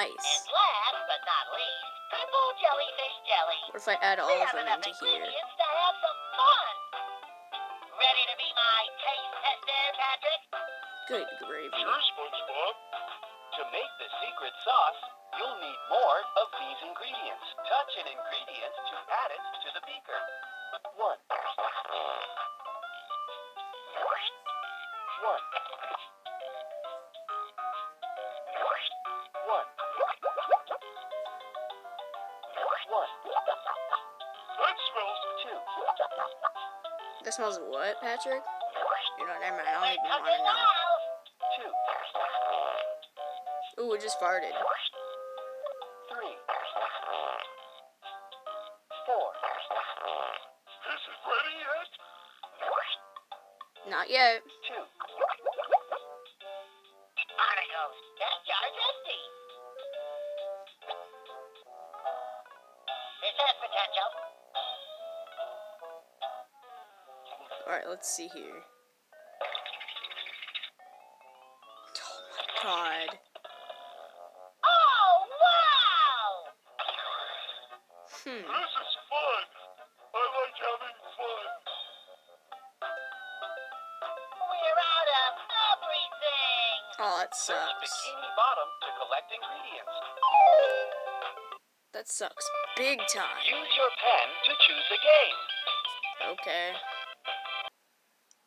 nice. And last but not least, pimple jellyfish jelly. What if I add all we of have them enough into here? ingredients to have some fun. Ready to be my taste tester, Patrick? Good gravy. Sure, SpongeBob. To make the secret sauce, you'll need more of these ingredients. Touch an ingredient to add it to the beaker. One. One. One. One. That smells what, Patrick? You know, never mind. I don't even want to know. Ooh, it just farted. Not yet. Alright, let's see here. Oh my god. Oh, wow! Hmm. This is fun. I like having fun. We're out of everything. Oh, that sucks. Bikini Bottom to collect ingredients. That sucks big time. Use your pen to choose a game. Okay.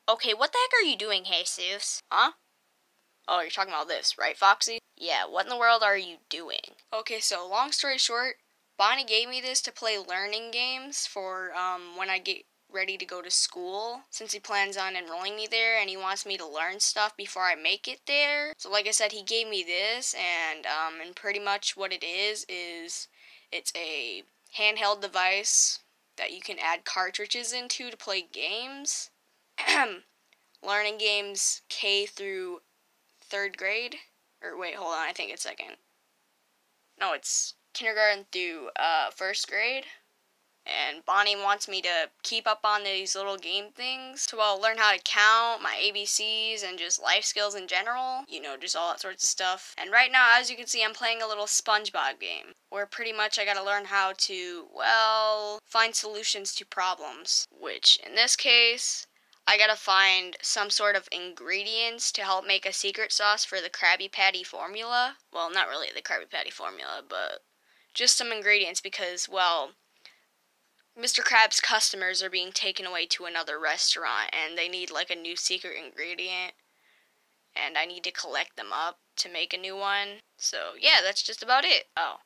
Okay, what the heck are you doing, Jesus? Huh? Oh, you're talking about this, right, Foxy? Yeah, what in the world are you doing? Okay, so long story short, Bonnie gave me this to play learning games for um, when I get ready to go to school since he plans on enrolling me there and he wants me to learn stuff before I make it there. So like I said, he gave me this and um, and pretty much what it is is it's a handheld device that you can add cartridges into to play games. learning games K through 3rd grade or wait, hold on, I think it's second. No, it's kindergarten through uh, first grade. And Bonnie wants me to keep up on these little game things to well learn how to count, my ABCs, and just life skills in general. You know, just all that sorts of stuff. And right now, as you can see, I'm playing a little SpongeBob game where pretty much I gotta learn how to, well, find solutions to problems. Which, in this case, I gotta find some sort of ingredients to help make a secret sauce for the Krabby Patty formula. Well, not really the Krabby Patty formula, but just some ingredients because, well, Mr. Krabs' customers are being taken away to another restaurant and they need like a new secret ingredient. And I need to collect them up to make a new one. So, yeah, that's just about it. Oh,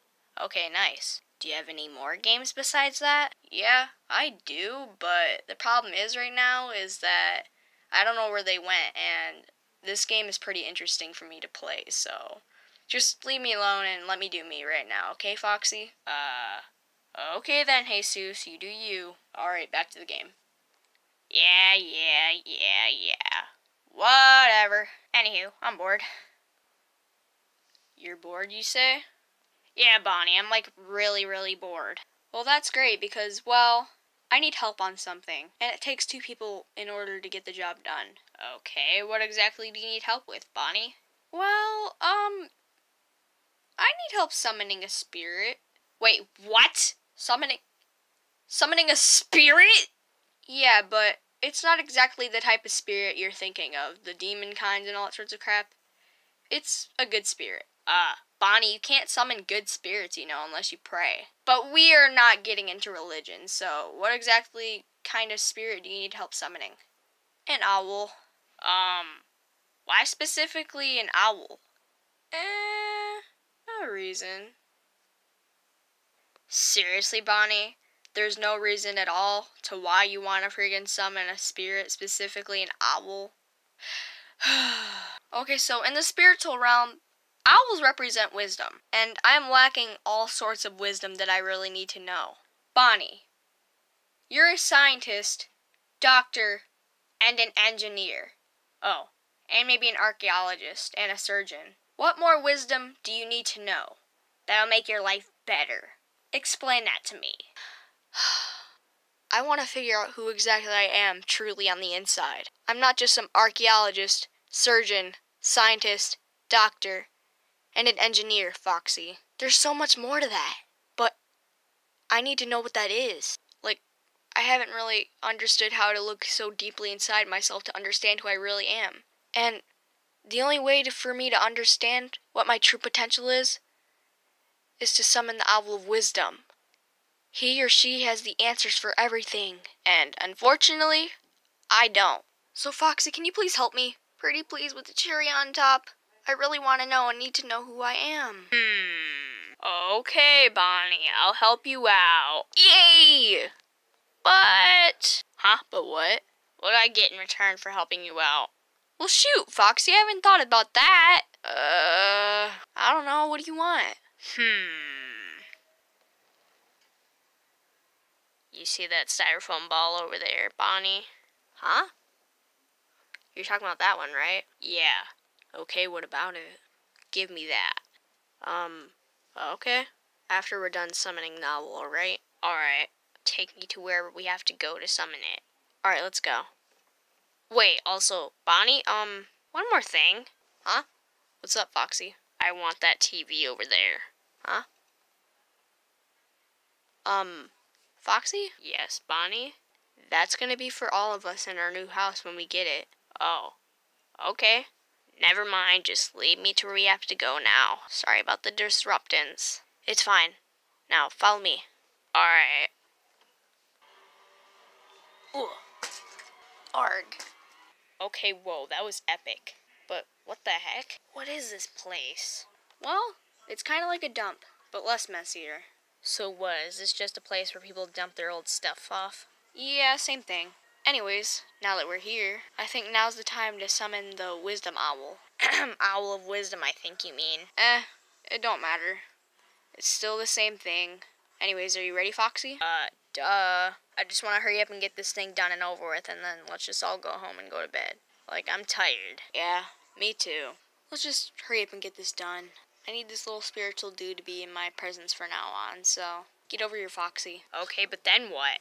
okay, nice. Do you have any more games besides that? Yeah, I do, but the problem is right now is that I don't know where they went, and this game is pretty interesting for me to play, so just leave me alone and let me do me right now, okay, Foxy? Uh, okay then, Jesus, you do you. Alright, back to the game. Yeah, yeah, yeah, yeah. Whatever. Anywho, I'm bored. You're bored, you say? Yeah, Bonnie, I'm like really, really bored. Well, that's great because, well, I need help on something, and it takes two people in order to get the job done. Okay, what exactly do you need help with, Bonnie? Well, um, I need help summoning a spirit. Wait, what? Summoning. Summoning a spirit? Yeah, but it's not exactly the type of spirit you're thinking of, the demon kinds and all that sorts of crap. It's a good spirit. Ah, Bonnie, you can't summon good spirits, you know, unless you pray. But we are not getting into religion, so what exactly kind of spirit do you need help summoning? An owl. Um, why specifically an owl? Eh, no reason. Seriously, Bonnie? There's no reason at all to why you want to friggin' summon a spirit, specifically an owl. okay, so in the spiritual realm, owls represent wisdom, and I'm lacking all sorts of wisdom that I really need to know. Bonnie, you're a scientist, doctor, and an engineer. Oh, and maybe an archaeologist and a surgeon. What more wisdom do you need to know that'll make your life better? Explain that to me. I want to figure out who exactly I am truly on the inside. I'm not just some archaeologist, surgeon, scientist, doctor, and an engineer, Foxy. There's so much more to that. But I need to know what that is. Like, I haven't really understood how to look so deeply inside myself to understand who I really am. And the only way to, for me to understand what my true potential is is to summon the Owl of Wisdom. He or she has the answers for everything, and unfortunately, I don't. So, Foxy, can you please help me? Pretty please with the cherry on top. I really want to know and need to know who I am. Hmm. Okay, Bonnie, I'll help you out. Yay! But Huh? But what? what do I get in return for helping you out? Well, shoot, Foxy, I haven't thought about that. Uh, I don't know. What do you want? Hmm. You see that styrofoam ball over there, Bonnie? Huh? You're talking about that one, right? Yeah. Okay, what about it? Give me that. Um, okay. After we're done summoning owl, alright? Alright. Take me to wherever we have to go to summon it. Alright, let's go. Wait, also, Bonnie, um, one more thing. Huh? What's up, Foxy? I want that TV over there. Huh? Um, Foxy? Yes, Bonnie? That's gonna be for all of us in our new house when we get it. Oh. Okay. Never mind, just lead me to where we have to go now. Sorry about the disruptance. It's fine. Now, follow me. Alright. Ooh. Arg. Okay, whoa, that was epic. But what the heck? What is this place? Well, it's kind of like a dump, but less messier. So what, is this just a place where people dump their old stuff off? Yeah, same thing. Anyways, now that we're here, I think now's the time to summon the Wisdom Owl. Owl of Wisdom, I think you mean. Eh, it don't matter. It's still the same thing. Anyways, are you ready, Foxy? Uh, duh. I just want to hurry up and get this thing done and over with, and then let's just all go home and go to bed. Like, I'm tired. Yeah, me too. Let's just hurry up and get this done. I need this little spiritual dude to be in my presence for now on, so get over here, Foxy. Okay, but then what?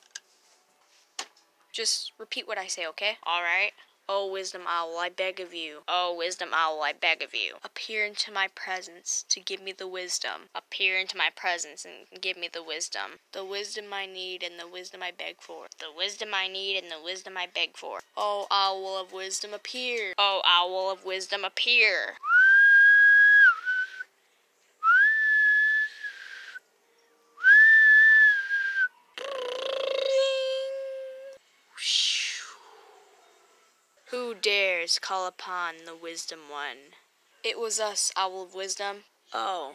Just repeat what I say, okay? Alright. Oh, Wisdom Owl, I beg of you, Oh, Wisdom Owl, I beg of you. appear into my presence to give me the wisdom. Appear into my presence and give me the wisdom. The wisdom I need and the wisdom I beg for. The wisdom I need and the wisdom I beg for. Oh, Owl of Wisdom, appear. Oh, Owl of Wisdom, appear. Who call upon the Wisdom One? It was us, Owl of Wisdom. Oh,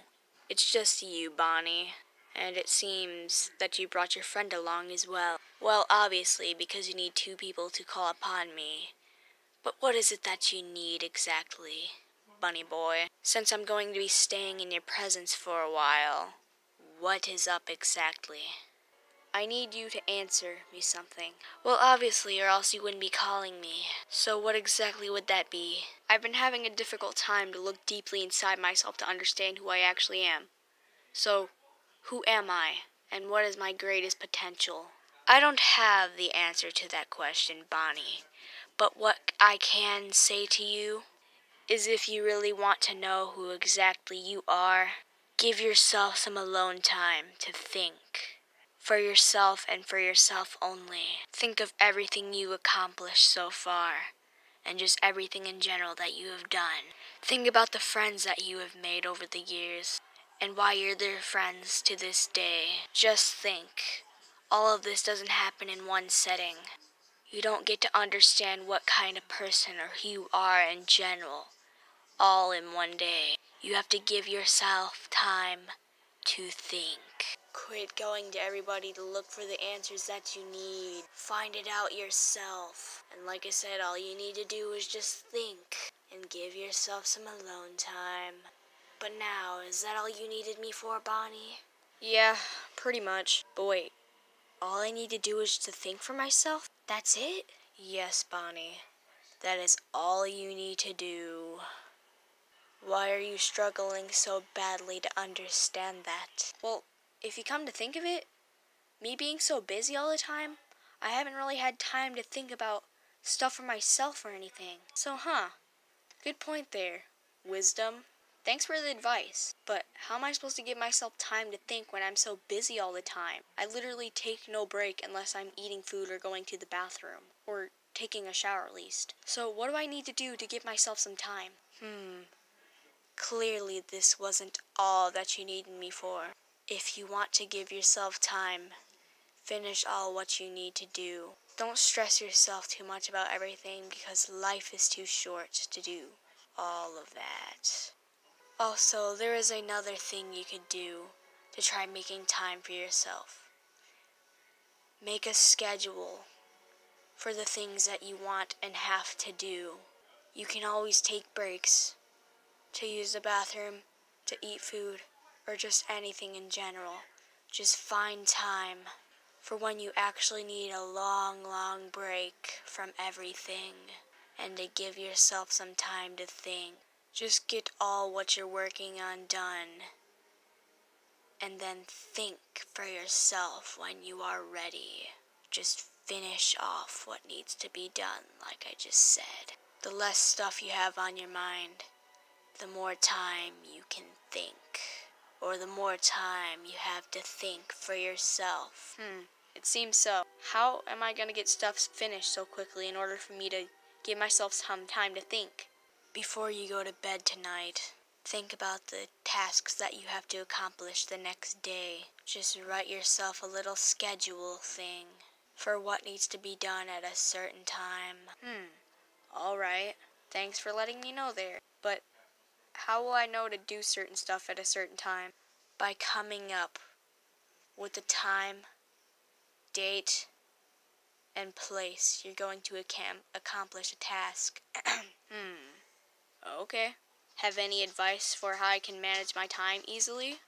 it's just you, Bonnie. And it seems that you brought your friend along as well. Well, obviously, because you need two people to call upon me. But what is it that you need exactly, Bunny Boy? Since I'm going to be staying in your presence for a while, what is up exactly? I need you to answer me something. Well, obviously, or else you wouldn't be calling me. So, what exactly would that be? I've been having a difficult time to look deeply inside myself to understand who I actually am. So, who am I? And what is my greatest potential? I don't have the answer to that question, Bonnie. But what I can say to you is if you really want to know who exactly you are, give yourself some alone time to think for yourself and for yourself only. Think of everything you accomplished so far, and just everything in general that you have done. Think about the friends that you have made over the years, and why you're their friends to this day. Just think. All of this doesn't happen in one setting. You don't get to understand what kind of person or who you are in general, all in one day. You have to give yourself time to think. Quit going to everybody to look for the answers that you need. Find it out yourself. And like I said, all you need to do is just think and give yourself some alone time. But now, is that all you needed me for, Bonnie? Yeah, pretty much. But wait, all I need to do is to think for myself? That's it? Yes, Bonnie. That is all you need to do. Why are you struggling so badly to understand that? Well, if you come to think of it, me being so busy all the time, I haven't really had time to think about stuff for myself or anything. So, huh, good point there. Wisdom. Thanks for the advice, but how am I supposed to give myself time to think when I'm so busy all the time? I literally take no break unless I'm eating food or going to the bathroom, or taking a shower at least. So, what do I need to do to give myself some time? Hmm. Clearly, this wasn't all that you needed me for. If you want to give yourself time, finish all what you need to do. Don't stress yourself too much about everything because life is too short to do all of that. Also, there is another thing you could do to try making time for yourself. Make a schedule for the things that you want and have to do. You can always take breaks to use the bathroom, to eat food, or just anything in general. Just find time for when you actually need a long, long break from everything and to give yourself some time to think. Just get all what you're working on done and then think for yourself when you are ready. Just finish off what needs to be done, like I just said. The less stuff you have on your mind, the more time you can think. Or the more time you have to think for yourself. Hmm, it seems so. How am I gonna get stuff finished so quickly in order for me to give myself some time to think? Before you go to bed tonight, think about the tasks that you have to accomplish the next day. Just write yourself a little schedule thing for what needs to be done at a certain time. Hmm. All right. Thanks for letting me know there. But how will I know to do certain stuff at a certain time? By coming up with the time, date, and place you're going to accomplish a task. hmm. Okay. Have any advice for how I can manage my time easily?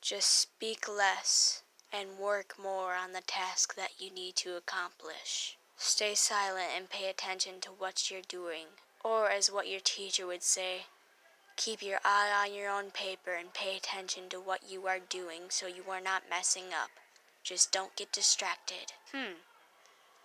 Just speak less and work more on the task that you need to accomplish. Stay silent and pay attention to what you're doing. Or, as what your teacher would say, keep your eye on your own paper and pay attention to what you are doing so you are not messing up. Just don't get distracted. Hmm.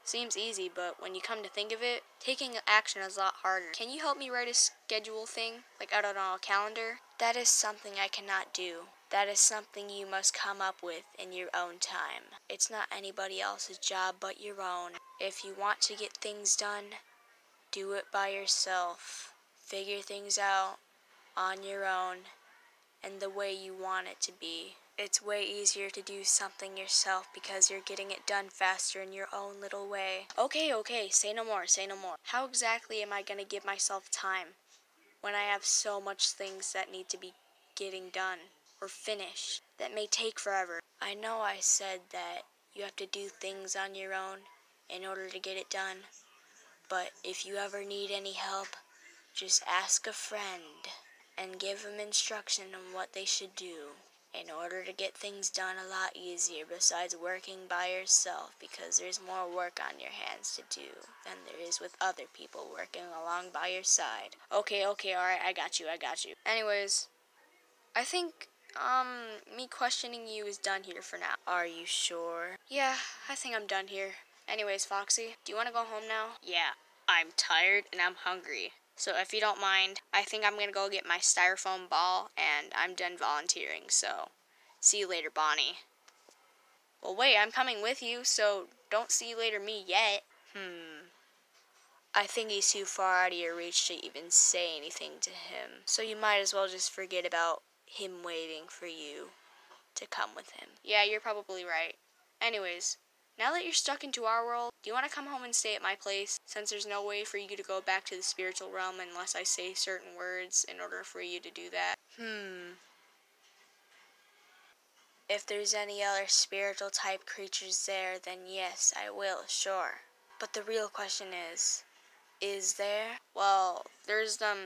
Seems easy, but when you come to think of it, taking action is a lot harder. Can you help me write a schedule thing? Like, I don't know, a calendar? That is something I cannot do. That is something you must come up with in your own time. It's not anybody else's job but your own. If you want to get things done, do it by yourself. Figure things out on your own and the way you want it to be. It's way easier to do something yourself because you're getting it done faster in your own little way. Okay, okay, say no more, say no more. How exactly am I going to give myself time when I have so much things that need to be getting done or finished that may take forever? I know I said that you have to do things on your own in order to get it done, but if you ever need any help, just ask a friend and give them instruction on what they should do in order to get things done a lot easier besides working by yourself because there's more work on your hands to do than there is with other people working along by your side. Okay, okay, alright, I got you, I got you. Anyways, I think, um, me questioning you is done here for now. Are you sure? Yeah, I think I'm done here. Anyways, Foxy, do you want to go home now? Yeah, I'm tired and I'm hungry. So if you don't mind, I think I'm gonna go get my styrofoam ball and I'm done volunteering. So see you later, Bonnie. Well, wait, I'm coming with you, so don't see you later me yet. Hmm. I think he's too far out of your reach to even say anything to him. So you might as well just forget about him waiting for you to come with him. Yeah, you're probably right. Anyways, now that you're stuck into our world, do you want to come home and stay at my place? Since there's no way for you to go back to the spiritual realm unless I say certain words in order for you to do that. Hmm. If there's any other spiritual type creatures there, then yes, I will, sure. But the real question is, is there? Well, there's them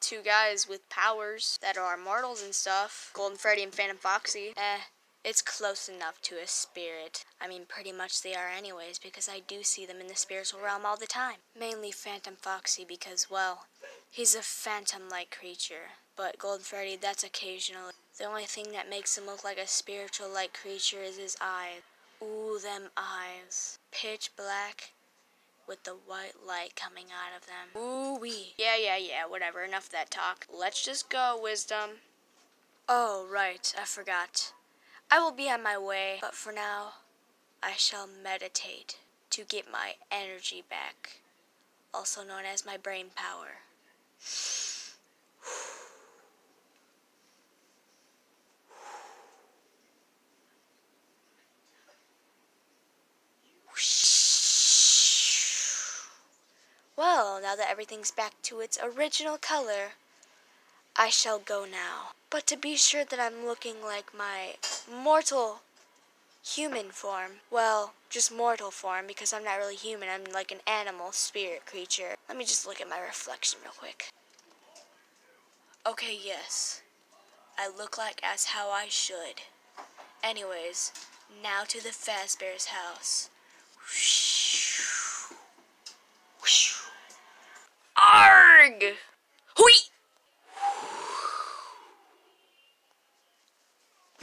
two guys with powers that are mortals and stuff. Golden Freddy and Phantom Foxy. Eh, it's close enough to a spirit. I mean, pretty much they are anyways, because I do see them in the spiritual realm all the time. Mainly Phantom Foxy because, well, he's a phantom-like creature. But Golden Freddy, that's occasionally. The only thing that makes him look like a spiritual-like creature is his eyes. Ooh, them eyes. Pitch black with the white light coming out of them. Ooh wee. Yeah, yeah, yeah, whatever. Enough of that talk. Let's just go, Wisdom. Oh, right, I forgot. I will be on my way, but for now, I shall meditate to get my energy back, also known as my brain power. Well, now that everything's back to its original color, I shall go now. But to be sure that I'm looking like my mortal human form, well, just mortal form because I'm not really human, I'm like an animal spirit creature. Let me just look at my reflection real quick. Okay, yes. I look like as how I should. Anyways, now to the Fazbear's house. Arg! Hui!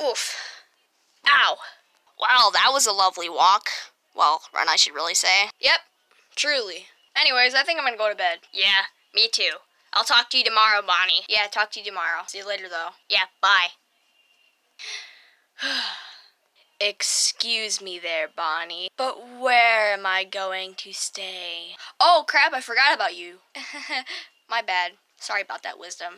Oof. Ow. That was a lovely walk. Well, run, I should really say. Yep, truly. Anyways, I think I'm gonna go to bed. Yeah, me too. I'll talk to you tomorrow, Bonnie. Yeah, talk to you tomorrow. See you later, though. Yeah, bye. Excuse me there, Bonnie. But where am I going to stay? Oh crap, I forgot about you. My bad. Sorry about that, Wisdom.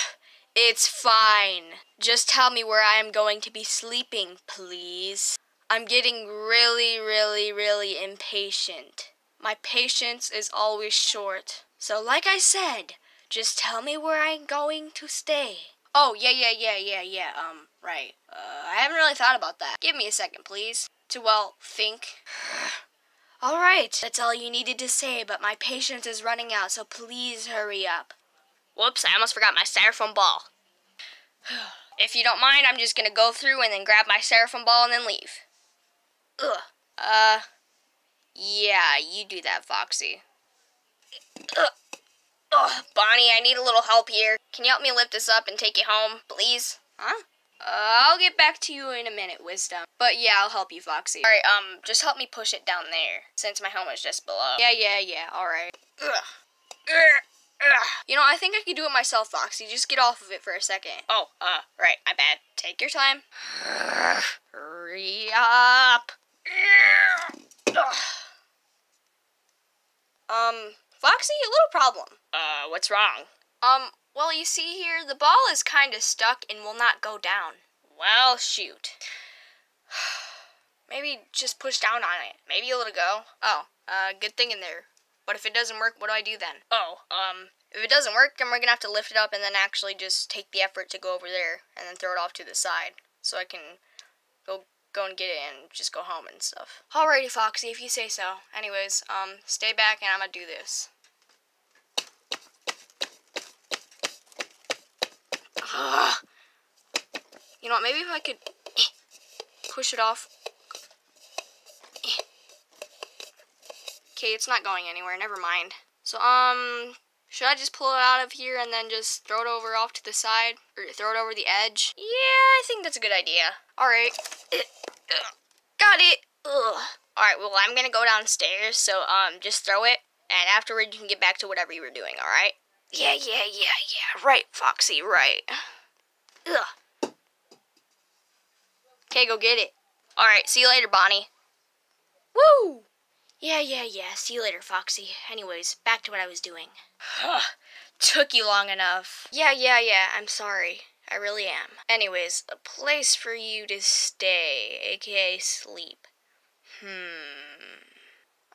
it's fine. Just tell me where I am going to be sleeping, please. I'm getting really, really, really impatient. My patience is always short. So, like I said, just tell me where I'm going to stay. Oh, yeah, yeah, yeah, yeah, yeah, um, right. Uh, I haven't really thought about that. Give me a second, please. To, well, think. Alright, that's all you needed to say, but my patience is running out, so please hurry up. Whoops, I almost forgot my styrofoam ball. if you don't mind, I'm just gonna go through and then grab my styrofoam ball and then leave. Ugh. Uh, yeah, you do that, Foxy. Ugh. Ugh, Bonnie, I need a little help here. Can you help me lift this up and take it home, please? Huh? Uh, I'll get back to you in a minute, Wisdom. But yeah, I'll help you, Foxy. Alright, um, just help me push it down there, since my helmet's just below. Yeah, yeah, yeah, alright. You know, I think I could do it myself, Foxy. Just get off of it for a second. Oh, uh, right, my bad. Take your time. Hurry up. Um, Foxy, a little problem. Uh, what's wrong? Um, well, you see here, the ball is kind of stuck and will not go down. Well, shoot. Maybe just push down on it. Maybe it'll go. Oh, uh, good thing in there. But if it doesn't work, what do I do then? Oh, um, if it doesn't work, then we're gonna have to lift it up and then actually just take the effort to go over there and then throw it off to the side so I can go go and get it and just go home and stuff. Alrighty, Foxy, if you say so. Anyways, um, stay back and I'm gonna do this. Ugh. You know what, maybe if I could push it off. Okay, it's not going anywhere, never mind. So, um, should I just pull it out of here and then just throw it over off to the side? Or throw it over the edge? Yeah, I think that's a good idea. Alright. Got it. Ugh. Alright, well, I'm gonna go downstairs, so, um, just throw it, and afterward you can get back to whatever you were doing, alright? Yeah, yeah, yeah, yeah. Right, Foxy, right. Ugh. Okay, go get it. Alright, see you later, Bonnie. Woo! Yeah, yeah, yeah. See you later, Foxy. Anyways, back to what I was doing. Took you long enough. Yeah, yeah, yeah. I'm sorry. I really am. Anyways, a place for you to stay, aka sleep. Hmm.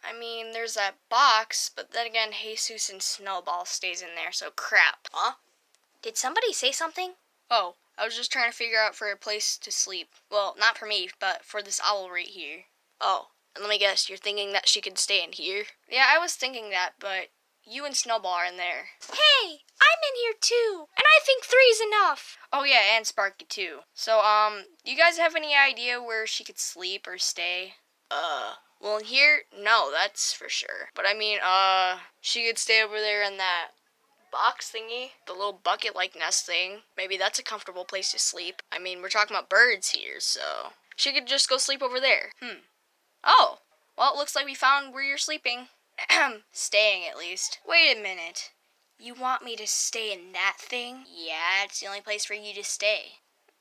I mean, there's that box, but then again, Jesus and Snowball stays in there, so crap. Huh? Did somebody say something? Oh, I was just trying to figure out for a place to sleep. Well, not for me, but for this owl right here. Oh, and let me guess, you're thinking that she could stay in here? Yeah, I was thinking that, but you and Snowball are in there. Hey, I'm in here too, and I think three's enough. Oh yeah, and Sparky too. So, um, do you guys have any idea where she could sleep or stay? Uh, well, in here, no, that's for sure. But I mean, uh, she could stay over there in that box thingy, the little bucket-like nest thing. Maybe that's a comfortable place to sleep. I mean, we're talking about birds here, so she could just go sleep over there. Hmm. Oh, well, it looks like we found where you're sleeping. Staying at least. Wait a minute. You want me to stay in that thing? Yeah, it's the only place for you to stay.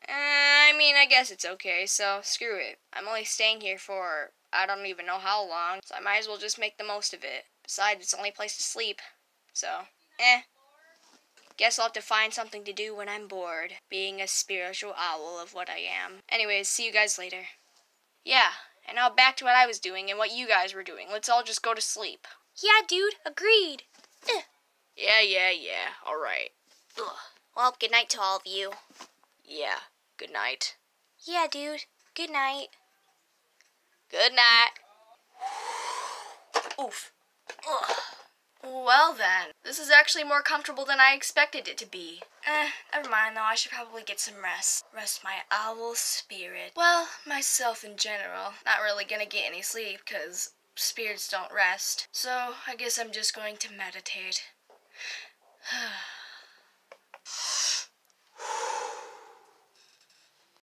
Uh, I mean, I guess it's okay, so screw it. I'm only staying here for I don't even know how long, so I might as well just make the most of it. Besides, it's the only place to sleep. So, eh. Guess I'll have to find something to do when I'm bored, being a spiritual owl of what I am. Anyways, see you guys later. Yeah, and now back to what I was doing and what you guys were doing. Let's all just go to sleep. Yeah, dude, agreed. Yeah, yeah, yeah. All right. Ugh. Well, good night to all of you. Yeah. Good night. Yeah, dude. Good night. Good night. Oof. Ugh. Well then, this is actually more comfortable than I expected it to be. Eh, never mind though, I should probably get some rest. Rest my owl spirit. Well, myself in general. Not really gonna get any sleep, cause spirits don't rest. So, I guess I'm just going to meditate.